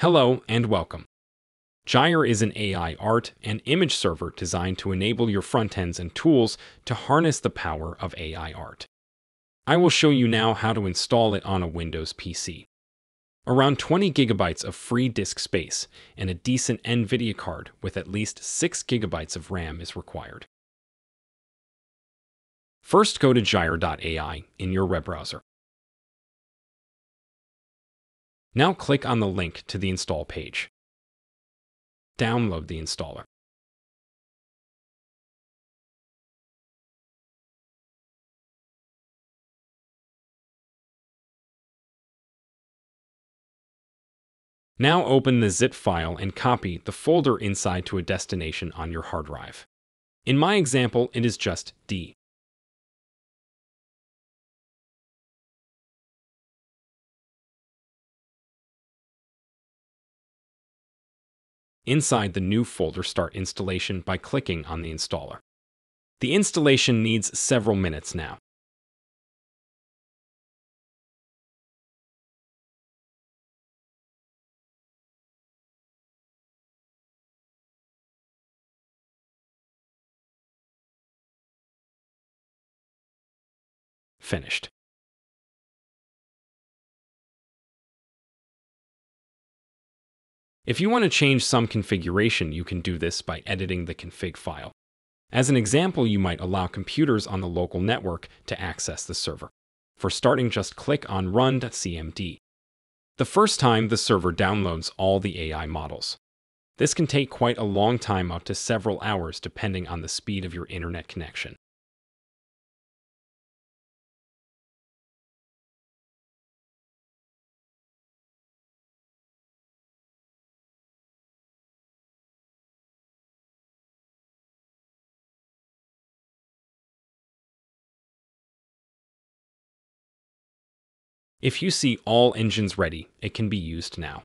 Hello and welcome. Gyre is an AI art and image server designed to enable your frontends and tools to harness the power of AI art. I will show you now how to install it on a Windows PC. Around 20 gigabytes of free disk space and a decent NVIDIA card with at least 6 gigabytes of RAM is required. First, go to gyre.ai in your web browser. Now click on the link to the install page. Download the installer. Now open the zip file and copy the folder inside to a destination on your hard drive. In my example, it is just D. Inside the new folder, start installation by clicking on the installer. The installation needs several minutes now. Finished. If you want to change some configuration, you can do this by editing the config file. As an example, you might allow computers on the local network to access the server. For starting, just click on run.cmd. The first time, the server downloads all the AI models. This can take quite a long time, up to several hours, depending on the speed of your internet connection. If you see all engines ready, it can be used now.